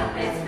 Amén.